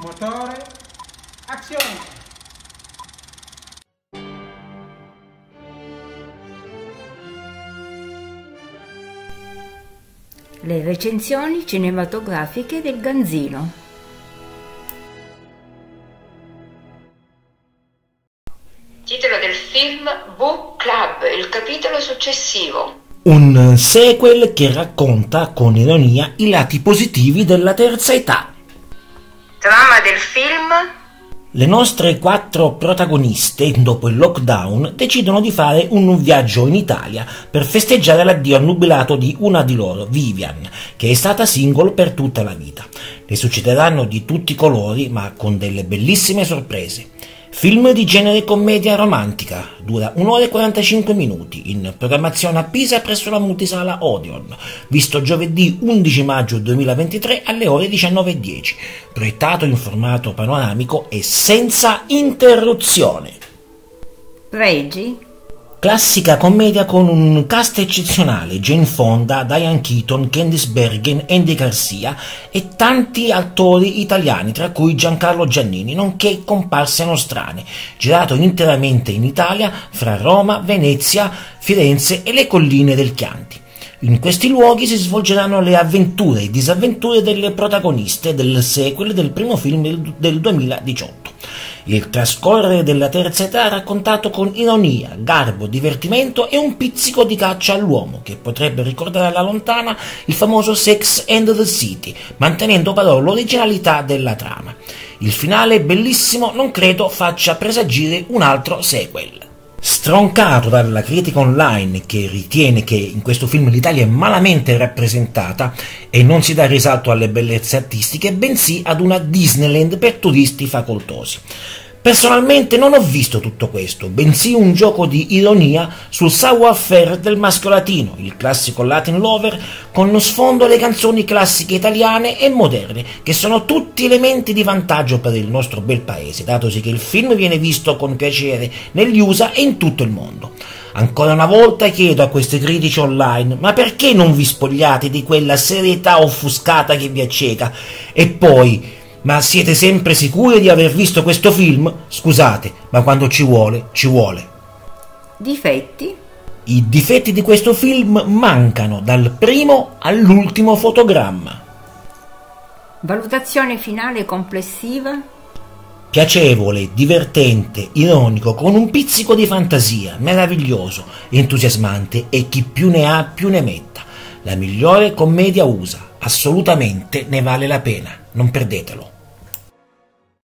Motore, azione! Le recensioni cinematografiche del Ganzino. Titolo del film Book Club, il capitolo successivo. Un sequel che racconta con ironia i lati positivi della terza età. Trama del film Le nostre quattro protagoniste, dopo il lockdown, decidono di fare un viaggio in Italia per festeggiare l'addio al nubilato di una di loro, Vivian, che è stata single per tutta la vita. Le succederanno di tutti i colori, ma con delle bellissime sorprese. Film di genere commedia romantica, dura 1 ora e 45 minuti, in programmazione a Pisa presso la multisala Odeon, visto giovedì 11 maggio 2023 alle ore 19.10, proiettato in formato panoramico e senza interruzione. Pregi. Classica commedia con un cast eccezionale, Jane Fonda, Diane Keaton, Candice Bergen, Andy Garcia e tanti attori italiani, tra cui Giancarlo Giannini, nonché comparse nostrane, girato interamente in Italia fra Roma, Venezia, Firenze e le colline del Chianti. In questi luoghi si svolgeranno le avventure e disavventure delle protagoniste del sequel del primo film del 2018. Il trascorrere della terza età raccontato con ironia, garbo, divertimento e un pizzico di caccia all'uomo, che potrebbe ricordare alla lontana il famoso Sex and the City, mantenendo però l'originalità della trama. Il finale bellissimo non credo faccia presagire un altro sequel. Stroncato dalla critica online che ritiene che in questo film l'Italia è malamente rappresentata e non si dà risalto alle bellezze artistiche, bensì ad una Disneyland per turisti facoltosi. Personalmente non ho visto tutto questo, bensì un gioco di ironia sul savoir-faire del maschio latino, il classico Latin lover, con lo sfondo le canzoni classiche italiane e moderne, che sono tutti elementi di vantaggio per il nostro bel paese, datosi che il film viene visto con piacere negli USA e in tutto il mondo. Ancora una volta chiedo a questi critici online, ma perché non vi spogliate di quella serietà offuscata che vi acceca? E poi, ma siete sempre sicuri di aver visto questo film? Scusate, ma quando ci vuole, ci vuole. Difetti. I difetti di questo film mancano dal primo all'ultimo fotogramma. Valutazione finale complessiva. Piacevole, divertente, ironico, con un pizzico di fantasia, meraviglioso, entusiasmante e chi più ne ha più ne metta. La migliore commedia USA, assolutamente ne vale la pena, non perdetelo.